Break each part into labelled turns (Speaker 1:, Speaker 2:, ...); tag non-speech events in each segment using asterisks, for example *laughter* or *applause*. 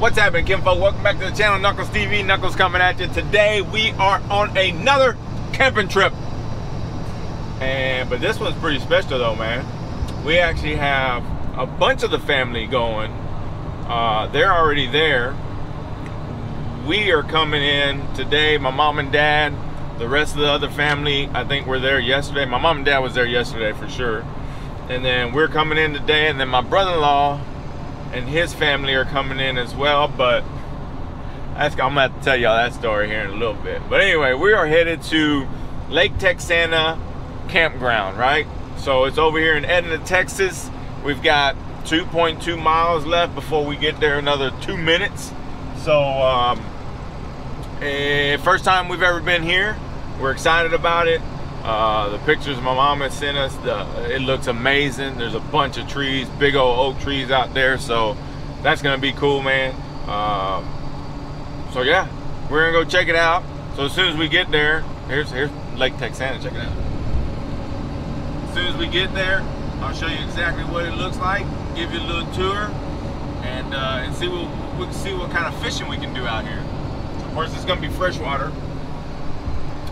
Speaker 1: What's happening, Kinfolk? Welcome back to the channel, Knuckles TV. Knuckles coming at you. Today we are on another camping trip. And but this one's pretty special though, man. We actually have a bunch of the family going. Uh, they're already there. We are coming in today, my mom and dad. The rest of the other family, I think were there yesterday. My mom and dad was there yesterday for sure. And then we're coming in today, and then my brother-in-law and his family are coming in as well, but that's, I'm gonna to tell y'all that story here in a little bit. But anyway, we are headed to Lake Texana Campground, right? So it's over here in Edna, Texas. We've got 2.2 miles left before we get there another two minutes. So, um, eh, first time we've ever been here. We're excited about it. Uh, the pictures my mom has sent us, the, it looks amazing. There's a bunch of trees, big old oak trees out there. So that's gonna be cool, man. Um, so yeah, we're gonna go check it out. So as soon as we get there, here's here's Lake Texana, check it out. As soon as we get there, I'll show you exactly what it looks like, give you a little tour, and uh, and see what see what kind of fishing we can do out here. Of course, it's gonna be freshwater.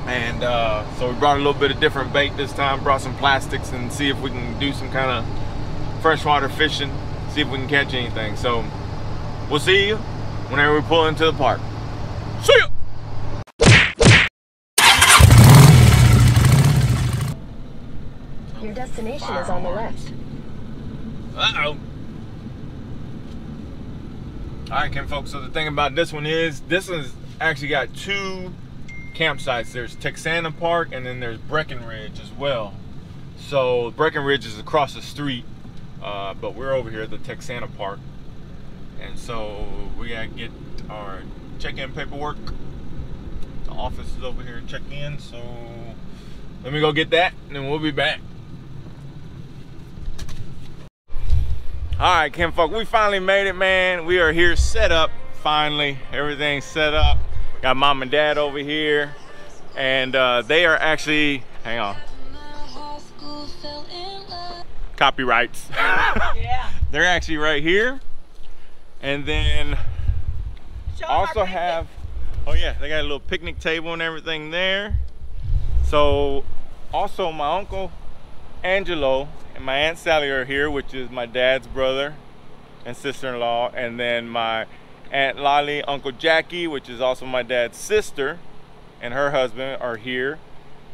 Speaker 1: And uh, so we brought a little bit of different bait this time, brought some plastics and see if we can do some kind of freshwater fishing, see if we can catch anything. So we'll see you whenever we pull into the park. See ya!
Speaker 2: Your destination is on the left.
Speaker 1: Uh-oh. All right, Kinfolks, so the thing about this one is, this one's actually got two campsites. There's Texana Park and then there's Breckenridge as well. So Breckenridge is across the street, uh, but we're over here at the Texana Park. And so we gotta get our check-in paperwork. The office is over here check in, so let me go get that and then we'll be back. All right, Kinfolk, we finally made it, man. We are here set up, finally. Everything's set up. Got mom and dad over here. And uh, they are actually, hang on. Copyrights. *laughs*
Speaker 3: Yeah.
Speaker 1: They're actually right here. And then
Speaker 3: Show
Speaker 1: also have, oh yeah, they got a little picnic table and everything there. So also my uncle Angelo and my aunt Sally are here, which is my dad's brother and sister-in-law, and then my aunt Lolly, uncle Jackie, which is also my dad's sister, and her husband are here.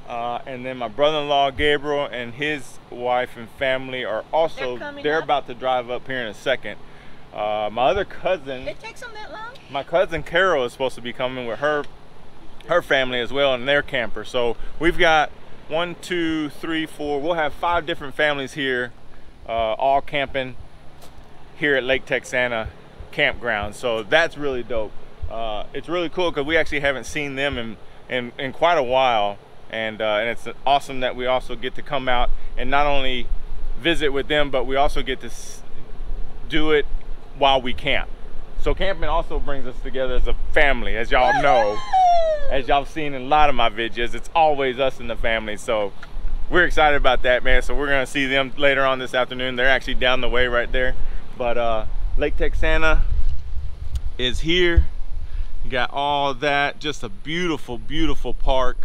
Speaker 1: Uh, and then my brother-in-law Gabriel and his wife and family are also
Speaker 3: They're
Speaker 1: they're about to drive up here in a second. Uh, my other cousin
Speaker 3: It takes them that long?
Speaker 1: my cousin Carol is supposed to be coming with her her family as well and their camper. So we've got one, two, three, four. We'll have five different families here, uh, all camping here at Lake Texana campground. So that's really dope. Uh, it's really cool because we actually haven't seen them in in, in quite a while, and uh, and it's awesome that we also get to come out and not only visit with them, but we also get to s- do it while we camp. So camping also brings us together as a family, as y'all know. As y'all seen in a lot of my videos, it's always us in the family. So we're excited about that, man. So we're gonna see them later on this afternoon. They're actually down the way right there. But uh, Lake Texana is here. You got all that, just a beautiful, beautiful park.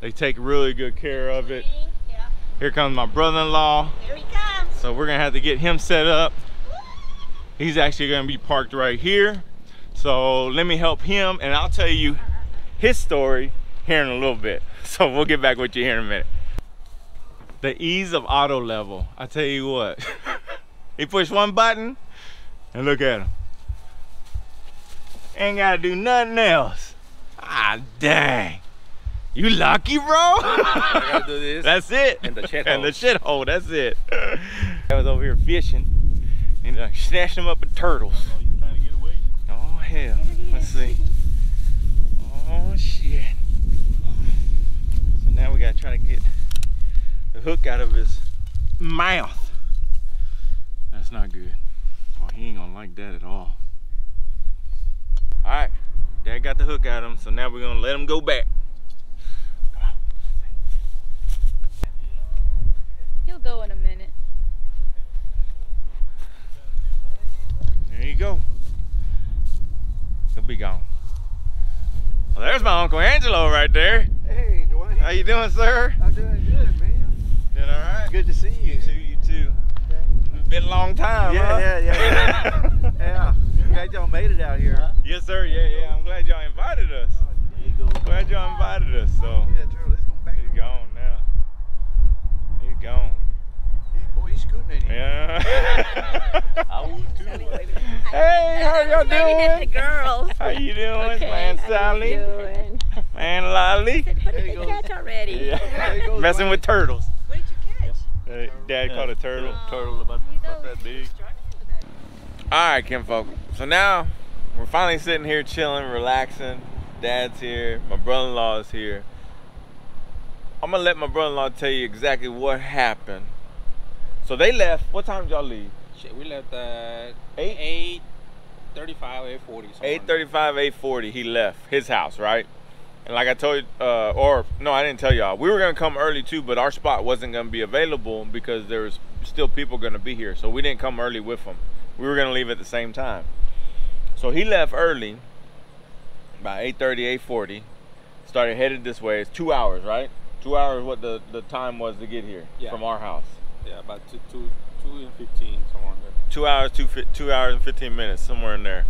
Speaker 1: They take really good care of it.
Speaker 3: Yeah.
Speaker 1: Here comes my brother-in-law.
Speaker 3: Here he comes.
Speaker 1: So we're gonna have to get him set up. He's actually gonna be parked right here. So let me help him and I'll tell you his story here in a little bit. *laughs* So we'll get back with you here in a minute. The ease of auto level. I tell you what. *laughs* he pushed one button and look at him. Ain't gotta do nothing else. Ah dang. You lucky, bro?
Speaker 4: I *laughs* gotta do this.
Speaker 1: That's it.
Speaker 4: And the shithole.
Speaker 1: And the shithole, that's it. *laughs* I was over here fishing and uh, snatched them up with turtles. Oh, hell. Let's see. Oh, shit. So now we gotta try to get the hook out of his mouth. That's not good. He ain't gonna like that at all. All right, Dad got the hook at him, so now we're gonna let him go back.
Speaker 5: He'll go in a minute.
Speaker 1: There you go. He'll be gone. Well, there's my Uncle Angelo right there.
Speaker 4: Hey, Dwayne.
Speaker 1: How you doing, sir?
Speaker 4: I'm doing good, man.
Speaker 1: Doing all right?
Speaker 4: Good to see you.
Speaker 1: You too, you too. Been a long time,
Speaker 4: Yeah,
Speaker 1: huh?
Speaker 4: yeah, yeah, yeah. *laughs* yeah. Glad y'all made it out here.
Speaker 1: yes, sir. Yeah, yeah. I'm glad y'all invited us.
Speaker 4: There.
Speaker 1: Glad y'all invited us. So
Speaker 4: Yeah, Turtle, let's go back
Speaker 1: he's
Speaker 4: to
Speaker 1: gone now. He's gone.
Speaker 4: Hey, boy, he's scooting at him.
Speaker 1: Yeah. *laughs*
Speaker 4: I would too.
Speaker 1: hey, how y'all doing?
Speaker 3: the girls.
Speaker 1: How you doing,
Speaker 3: Okay,
Speaker 1: man? Sally,
Speaker 3: doing?
Speaker 1: man, Lolly.
Speaker 3: What did
Speaker 4: you
Speaker 3: catch already?
Speaker 4: There you go,
Speaker 1: Messing with turtles.
Speaker 3: What did you catch?
Speaker 1: Uh, Dad caught a turtle.
Speaker 4: Turtle about, about that big.
Speaker 1: All right, Kinfolk. So now we're finally sitting here chilling, relaxing. Dad's here. My brother-in-law is here. I'm gonna let my brother-in-law tell you exactly what happened. So they left. What time did y'all leave?
Speaker 6: Shit, we left at
Speaker 1: Eight?
Speaker 6: 8 35, 8 40.
Speaker 1: 8:35, 8:40. He left his house, right? And like I told you, uh, or no, I didn't tell y'all. We were gonna come early too, but our spot wasn't gonna be available because there was still people gonna be here. So we didn't come early with them. We were gonna leave at the same time. So he left early, about 8:30, 8:40. Started headed this way. It's two hours, right? Two hours. What the the time was to get here
Speaker 6: Yeah.
Speaker 1: from our house.
Speaker 6: Yeah, about 2, 2, 2 and 15, somewhere in there.
Speaker 1: two hours, two two hours and fifteen minutes, somewhere in there.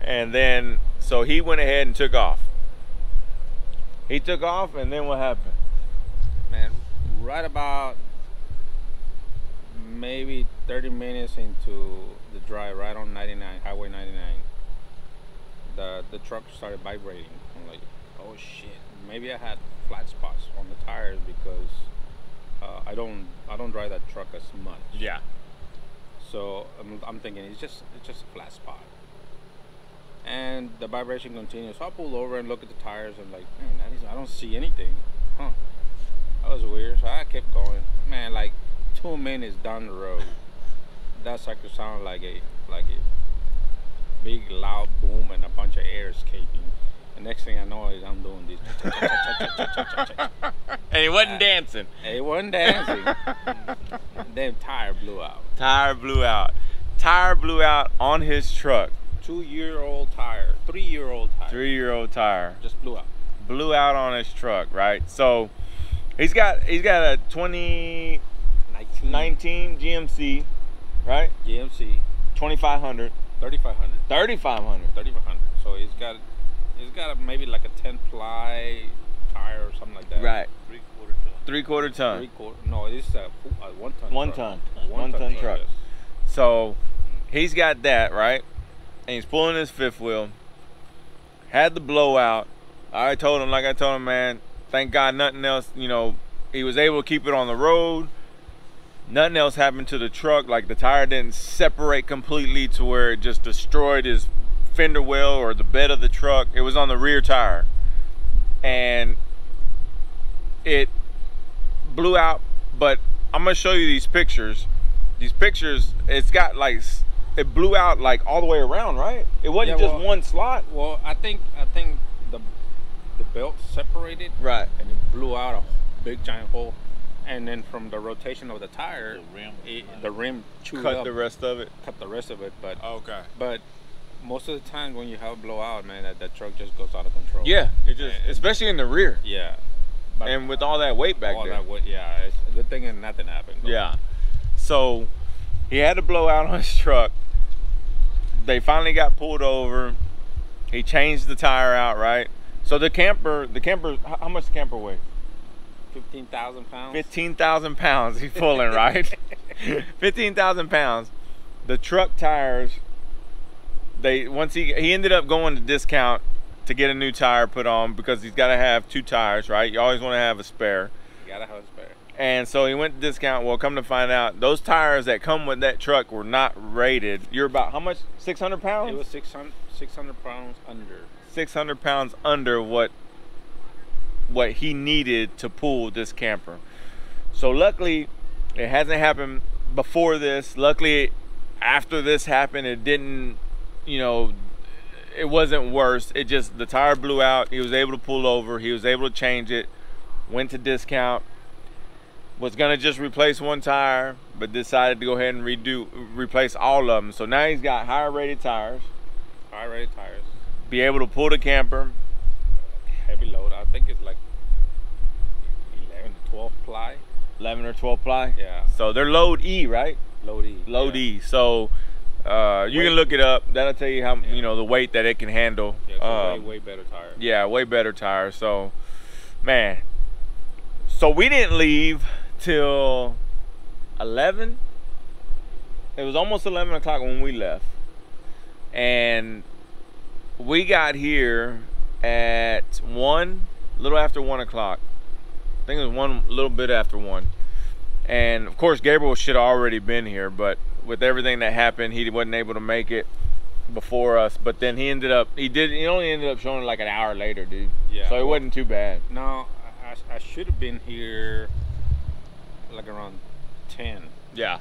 Speaker 1: And then so he went ahead and took off. He took off, and then what happened?
Speaker 6: Man, right about maybe 30 minutes into the drive, right on 99, Highway 99, the, the truck started vibrating. I'm like, oh shit, maybe I had flat spots on the tires because uh, I don't I don't drive that truck as much.
Speaker 1: Yeah.
Speaker 6: So I'm, I'm thinking it's just it's just a flat spot. And the vibration continues. So I pull over and look at the tires and like, man, that is, I don't see anything. Huh. That was weird. So I kept going. Man, like two minutes down the road, that sucker sounded like a like a big loud boom and a bunch of air escaping. The next thing I know is I'm doing this. *laughs*
Speaker 1: And he wasn't dancing.
Speaker 6: He wasn't dancing. Damn tire blew out.
Speaker 1: Tire blew out. Tire blew out on his truck.
Speaker 6: Two year old tire, three year old tire.
Speaker 1: Three-year-old tire
Speaker 6: just blew out.
Speaker 1: blew out on his truck. Right. So he's got he's got a 2019
Speaker 6: 19.
Speaker 1: GMC, right?
Speaker 6: GMC
Speaker 1: 2500,
Speaker 6: 3500.
Speaker 1: 3500.
Speaker 6: 3500. So it's got it's got a, maybe like a 10 ply tire or something like that.
Speaker 1: Right.
Speaker 4: Three quarter ton.
Speaker 1: Three quarter ton.
Speaker 6: Three quarter. No, it's a, a one ton.
Speaker 1: One
Speaker 6: truck.
Speaker 1: ton. One ton truck.
Speaker 6: yes.
Speaker 1: So he's got that, right? And he's pulling his fifth wheel. Had the blowout. I told him, like I told him, man, thank God nothing else, you know, he was able to keep it on the road. Nothing else happened to the truck. Like the tire didn't separate completely to where it just destroyed his fender well or the bed of the truck. It was on the rear tire. And it blew out. But I'm gonna show you these pictures. These pictures, it's got like it blew out like all the way around, right? It wasn't
Speaker 6: Yeah,
Speaker 1: just
Speaker 6: well-
Speaker 1: one slot.
Speaker 6: Well, I think I think the the belt separated
Speaker 1: Right.
Speaker 6: and it blew out a big giant hole. And then from the rotation of the tire,
Speaker 4: The rim.
Speaker 6: it, the rim chewed
Speaker 1: Cut
Speaker 6: up,
Speaker 1: the rest of it.
Speaker 6: cut the rest of it. But oh,
Speaker 1: Okay.
Speaker 6: but most of the time when you have a blowout, man, that, that truck just goes out of control.
Speaker 1: Yeah, it just
Speaker 6: And-
Speaker 1: especially in the rear
Speaker 6: Yeah. But
Speaker 1: and with all that weight back
Speaker 6: all
Speaker 1: there.
Speaker 6: that wood, yeah, it's a good thing and nothing happened. though.
Speaker 1: Yeah. So he had to blow out on his truck. They finally got pulled over. He changed the tire out, right? So the camper, the camper, how much the camper weigh?
Speaker 6: fifteen thousand pounds.
Speaker 1: 15,000 pounds he's pulling, *laughs* right? 15,000 pounds. The truck tires, they, once he, he ended up going to discount to get a new tire put on because he's got to have two tires, right? You always want to have a spare.
Speaker 6: You gotta have a spare.
Speaker 1: And so he went to discount. Well, come to find out, those tires that come with that truck were not rated. You're about how much? 600 pounds?
Speaker 6: It was 600, 600 pounds under.
Speaker 1: 600 pounds under what what he needed to pull this camper. So luckily, it hasn't happened before this. Luckily, after this happened, it didn't, you know, it wasn't worse. It just the tire blew out. He was able to pull over. He was able to change it. Went to discount. Was gonna just replace one tire, but decided to go ahead and redo replace all of them. So now he's got higher rated tires
Speaker 6: High rated tires.
Speaker 1: be able to pull the camper.
Speaker 6: Heavy load. I think it's like 11 to 12 ply.
Speaker 1: 11 or 12 ply.
Speaker 6: Yeah.
Speaker 1: So they're load E, right?
Speaker 6: Load E.
Speaker 1: Load
Speaker 6: yeah.
Speaker 1: E. So uh, you can look it up. That'll tell you how
Speaker 6: Yeah.
Speaker 1: you know the weight that it can handle.
Speaker 6: Yeah, it's
Speaker 1: Um,
Speaker 6: way, way better tire.
Speaker 1: Yeah, way better tires. So, man. So we didn't leave till 11. It was almost 11 o'clock when we left. And we got here at 1, a little after 1 o'clock. I think it was one, little bit after 1. And of course, Gabriel should have already been here, but with everything that happened, he wasn't able to make it before us. But then he ended up, he did, he only ended up showing like an hour later, dude.
Speaker 6: Yeah,
Speaker 1: So it
Speaker 6: well-
Speaker 1: wasn't too bad.
Speaker 6: No, I, I should have been here like around 10,
Speaker 1: Yeah,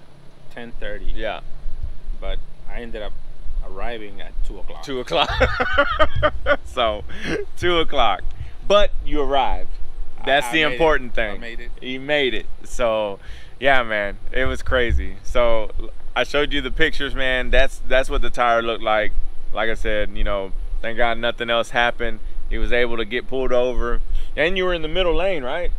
Speaker 6: 10.30.
Speaker 1: yeah.
Speaker 6: But I ended up arriving at 2 o'clock.
Speaker 1: Two o'clock. *laughs* so, two o'clock. But you arrived. That's
Speaker 6: I
Speaker 1: the
Speaker 6: made it.
Speaker 1: important
Speaker 6: I
Speaker 1: thing.
Speaker 6: made it.
Speaker 1: You made it. So, yeah, man, it was crazy. So, I showed you the pictures, man. That's that's what the tire looked like. Like I said, you know, thank God nothing else happened. He was able to get pulled over, and you were in the middle lane, right?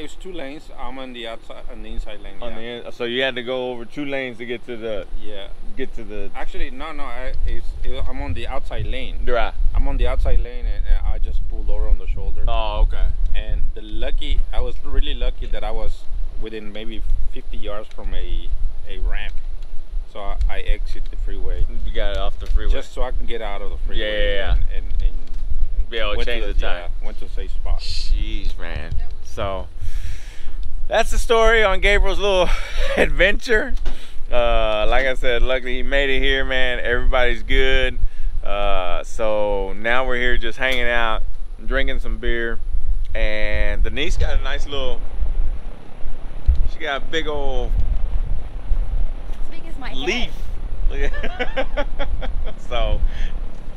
Speaker 6: It was two lanes. I'm on the outside, on the inside lane.
Speaker 1: On
Speaker 6: yeah.
Speaker 1: the end, so you had to go over two lanes to get to the
Speaker 6: yeah.
Speaker 1: get to the
Speaker 6: Actually, no, no. I, it's, it, I'm on the outside lane.
Speaker 1: right.
Speaker 6: I'm on the outside lane, and, and I just pulled over on the shoulder.
Speaker 1: Oh, okay.
Speaker 6: And the lucky, I was really lucky that I was within maybe 50 yards from a a ramp. So I, I exit the freeway
Speaker 1: You got it off the freeway.
Speaker 6: just so I can get out of the freeway.
Speaker 1: Yeah, yeah, yeah.
Speaker 6: And, and, and
Speaker 1: Be able to change
Speaker 6: the,
Speaker 1: the time.
Speaker 6: Yeah, went to a safe spot.
Speaker 1: Jeez, man. So that's the story on Gabriel's little *laughs* adventure. Uh, like I said, luckily he made it here, man. Everybody's good. Uh, so now we're here just hanging out, drinking some beer, and Denise got a nice little. She got a big old
Speaker 5: As big as my
Speaker 1: leaf. *laughs* so,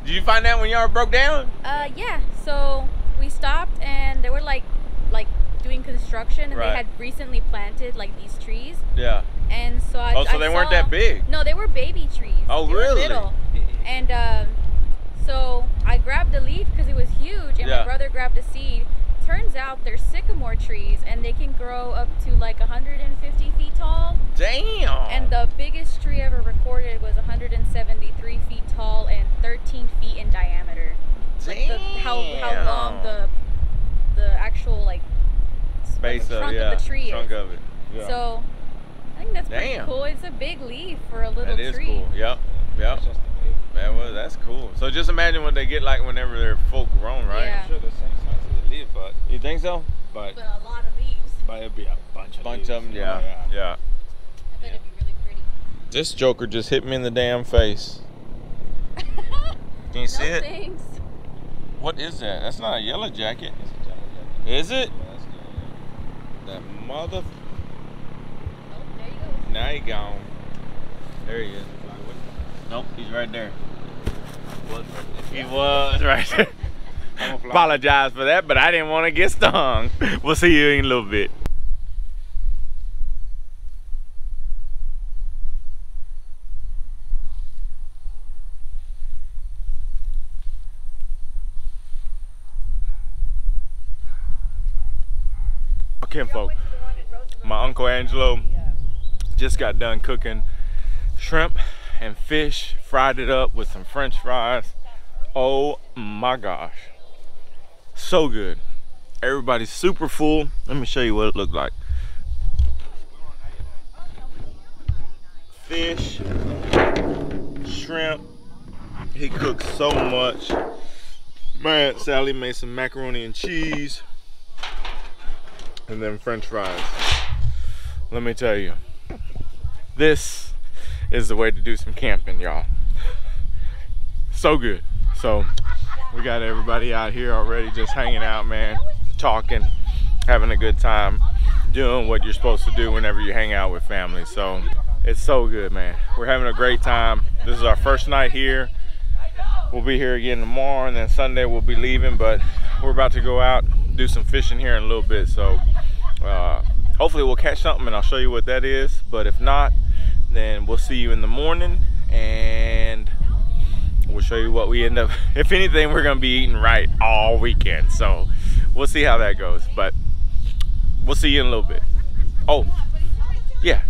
Speaker 1: did you find that when y'all broke down?
Speaker 5: Uh, yeah. So we stopped and there were like, like doing construction, and
Speaker 1: Right.
Speaker 5: they had recently planted like these trees,
Speaker 1: Yeah.
Speaker 5: and so I.
Speaker 1: Oh, so
Speaker 5: I
Speaker 1: they weren't that big.
Speaker 5: No, they were baby trees.
Speaker 1: Oh,
Speaker 5: They
Speaker 1: really?
Speaker 5: little. And um, so I grabbed the leaf because it was huge, and
Speaker 1: Yeah.
Speaker 5: my brother grabbed a seed. Turns out they're sycamore trees, and they can grow up to like 150 feet tall.
Speaker 1: Damn.
Speaker 5: And the biggest tree ever recorded was 173 feet tall and 13 feet in diameter. Like the, how how long the the actual like
Speaker 1: space
Speaker 5: the
Speaker 1: of
Speaker 5: trunk
Speaker 1: yeah,
Speaker 5: of the tree
Speaker 1: trunk
Speaker 5: is.
Speaker 1: of it. Yeah.
Speaker 5: So I think that's pretty
Speaker 1: Damn.
Speaker 5: cool. It's a big leaf for a little
Speaker 1: that is
Speaker 5: tree.
Speaker 1: cool. Yep. Yep.
Speaker 6: It's just
Speaker 1: Man, well, that's cool. So just imagine what they get like whenever they're full grown, right?
Speaker 5: Yeah.
Speaker 6: I'm sure the same size as the leaf, but
Speaker 1: You think so?
Speaker 6: but
Speaker 5: But a lot of leaves.
Speaker 6: but it'd be a bunch of
Speaker 1: Bunch
Speaker 6: leaves.
Speaker 1: of them,
Speaker 6: Oh,
Speaker 1: yeah. yeah.
Speaker 5: I bet it'd be really pretty.
Speaker 1: This joker just hit me in the damn face. *laughs* Can you see
Speaker 5: no
Speaker 1: it?
Speaker 5: thanks.
Speaker 1: What is that? That's not a yellow jacket.
Speaker 6: It's a jelly jacket.
Speaker 1: Is it?
Speaker 6: Yeah, that's good.
Speaker 1: That mother.
Speaker 5: Oh, there you go.
Speaker 1: Now he gone. There he is. Nope, he's right there. He was right there. *laughs*
Speaker 6: I'm a fly.
Speaker 1: Apologize for that, but I didn't want to get stung. We'll see you in a little bit. Kinfolk, my uncle Angelo just got done cooking shrimp and fish, fried it up with some french fries. Oh my gosh. So good. Everybody's super full. Let me show you what it looked like. Fish, shrimp. He cooked so much. Man, Sally made some macaroni and cheese. And then french fries. Let me tell you. This is the way to do some camping, y'all. So good. So we got everybody out here already just hanging out, man, talking, having a good time, doing what you're supposed to do whenever you hang out with family. So it's so good, man. We're having a great time. This is our first night here. We'll be here again tomorrow and then Sunday we'll be leaving, but we're about to go out, do some fishing here in a little bit. So uh, hopefully we'll catch something and I'll show you what that is. But if not, then we'll see you in the morning and we'll show you what we end up. *laughs* If anything, we're gonna be eating right all weekend. So we'll see how that goes. But we'll see you in a little bit. Oh, yeah.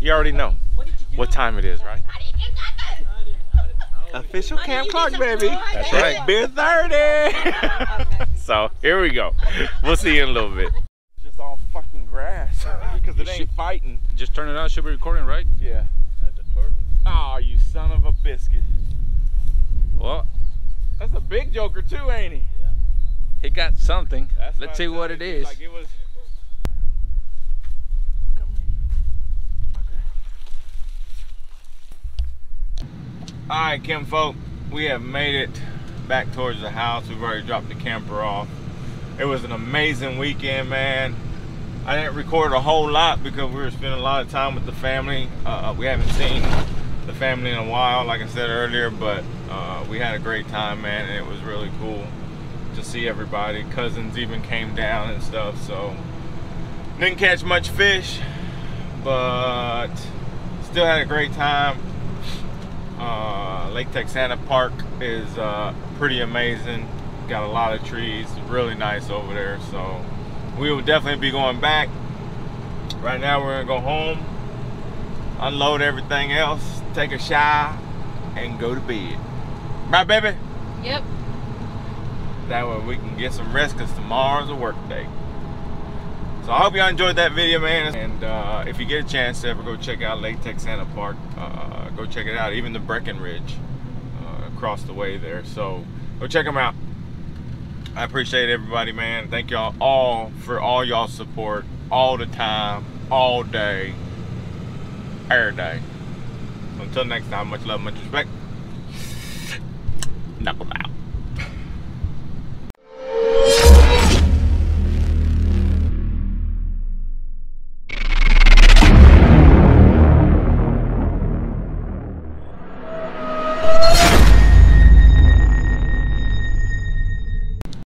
Speaker 1: You already know what time it is, right? Official Camp Clark, baby.
Speaker 6: That's right.
Speaker 1: Beer 30. *laughs* so here we go. We'll see you in a little bit. Just all fucking grass because it ain't fighting.
Speaker 6: Just turn it on. Should be recording, right?
Speaker 1: Yeah. That's a turtle. Oh, you son of a biscuit.
Speaker 6: Well,
Speaker 1: That's a big joker too, ain't he?
Speaker 6: he got something.
Speaker 1: That's
Speaker 6: Let's see what it is.
Speaker 1: Like it was... All right, Kinfolk, we have made it back towards the house. We've already dropped the camper off. It was an amazing weekend, man. I didn't record a whole lot because we were spending a lot of time with the family. Uh, we haven't seen the family in a while, like I said earlier, but uh, we had a great time, man, and it was really cool to see everybody. Cousins even came down and stuff, so didn't catch much fish, but still had a great time. Uh, Lake Texana Park is uh, pretty amazing. Got a lot of trees, really nice over there. So we will definitely be going back. Right now we're gonna go home, unload everything else, take a shower, and go to bed. Right, baby?
Speaker 5: Yep.
Speaker 1: That way we can get some rest because tomorrow's a work day. So I hope y'all enjoyed that video, man. And uh, if you get a chance to ever go check out Lake Texana Park, uh, go check it out. Even the Breckenridge uh, across the way there. So go check them out. I appreciate everybody, man. Thank y'all all for all y'all support all the time, all day, every day. Until next time, much love, much respect. Knuckle out.